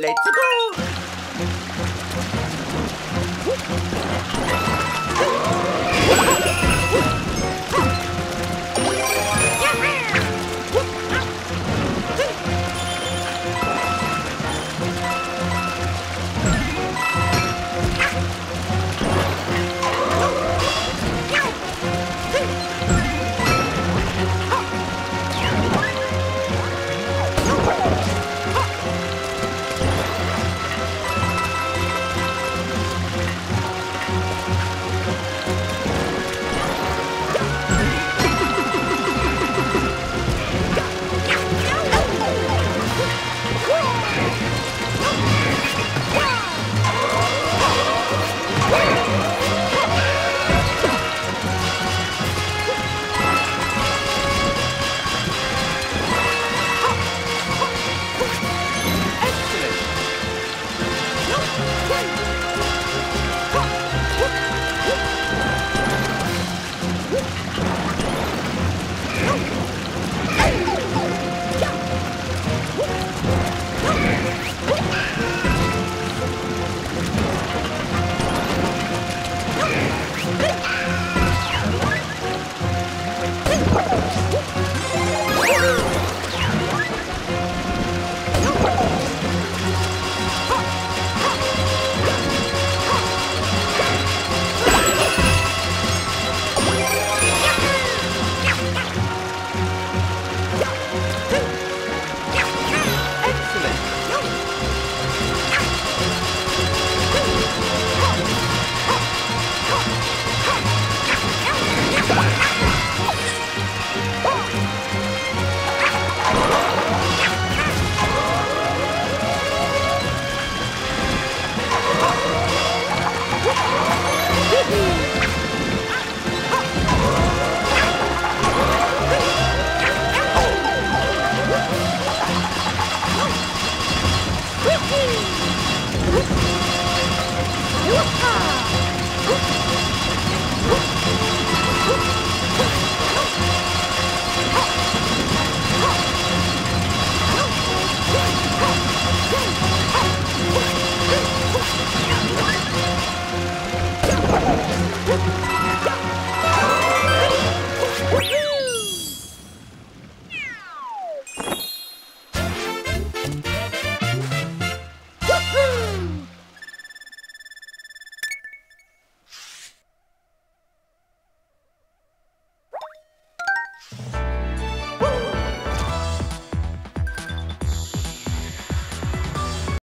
Let's go! Fui! Woo!